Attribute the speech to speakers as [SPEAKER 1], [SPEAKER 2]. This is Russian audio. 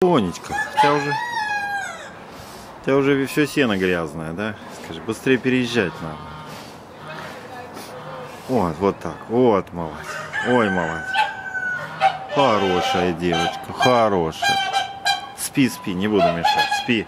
[SPEAKER 1] Тонечка, у тебя уже... У тебя уже все сено грязное, да? Скажи, быстрее переезжать надо. Вот, вот так. Вот, молодец. Ой, молодец. Хорошая девочка, хорошая. Спи, спи, не буду мешать. Спи.